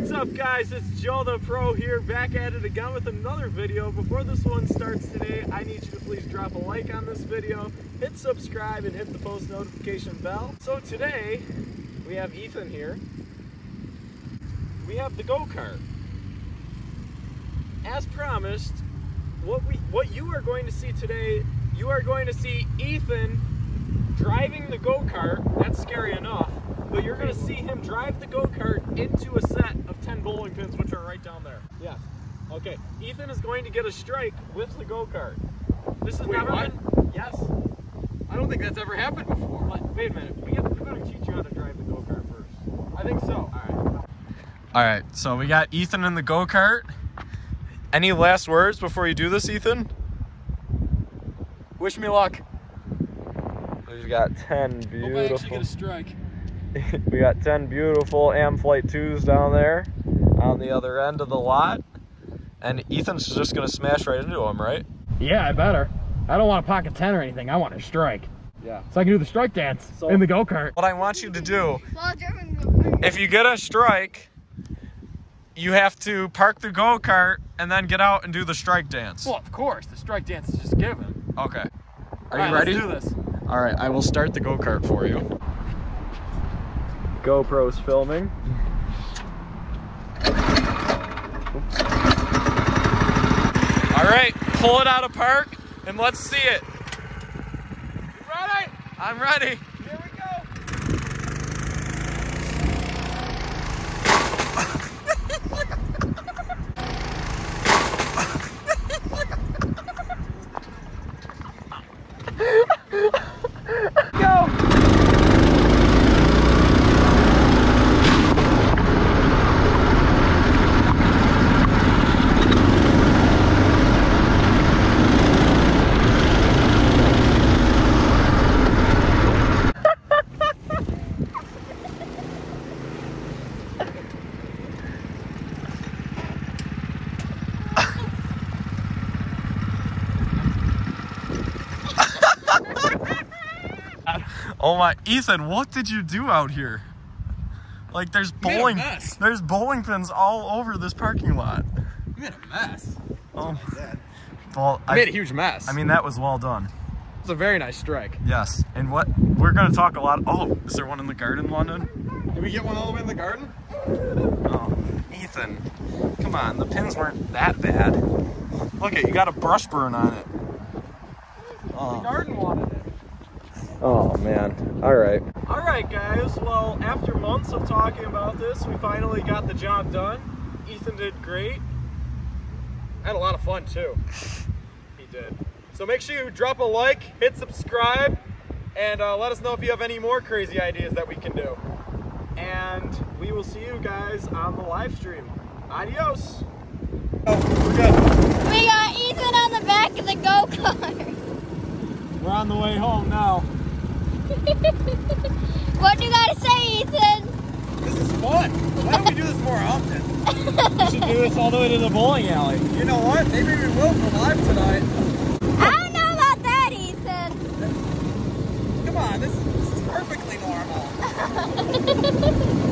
What's up guys, it's Joe the Pro here, back at it again with another video. Before this one starts today, I need you to please drop a like on this video, hit subscribe, and hit the post notification bell. So today, we have Ethan here. We have the go-kart. As promised, what we what you are going to see today, you are going to see Ethan driving the go-kart. That's scary enough. But you're gonna see him drive the go-kart into a set of 10 bowling pins, which are right down there. Yes. Okay. Ethan is going to get a strike with the go-kart. This has Wait, never what? been. Yes. I don't think that's ever happened before. But wait a minute. We, have, we better teach you how to drive the go-kart first. I think so. All right. All right. So we got Ethan in the go-kart. Any last words before you do this, Ethan? Wish me luck. We've got 10 beautiful... Hope I actually get a strike. we got 10 beautiful Amflite 2s down there on the other end of the lot. And Ethan's just gonna smash right into them, right? Yeah, I better. I don't want a pocket 10 or anything. I want a strike. Yeah. So I can do the strike dance So- in the go kart. What I want you to do, While driving the go-kart. if you get a strike, you have to park the go-kart and then get out and do the strike dance. Well, of course. The strike dance is just given. Okay. Are All you right, ready? Let's do this. All right, I will start the go-kart for you. GoPro's filming. All right, pull it out of park and let's see it. Ready? I'm ready. Here we go. Oh my, Ethan, what did you do out here? Like there's bowling, there's bowling pins all over this parking lot. You made a mess. Oh, well, I made a huge mess. I mean that was well done. it's a very nice strike. Yes, and what we're gonna talk a lot. Oh, is there one in the garden, London? Did we get one all the way in the garden? Oh, Ethan, come on, the pins weren't that bad. Look at you got a brush burn on it. The Oh, garden wanted it. Oh man. All right. All right, guys. Well, after months of talking about this, we finally got the job done. Ethan did great. I had a lot of fun too. He did. So make sure you drop a like, hit subscribe, and uh, let us know if you have any more crazy ideas that we can do. And we will see you guys on the live stream. Adios. Oh, we're good. We got Ethan on the back of the go-kart. We're on the way home now. what do you gotta say, Ethan? This is fun. Why don't we do this more often? We should do this all the way to the bowling alley. You know what? Maybe we will for live tonight. I don't know about that, Ethan. Come on, this, this is perfectly normal.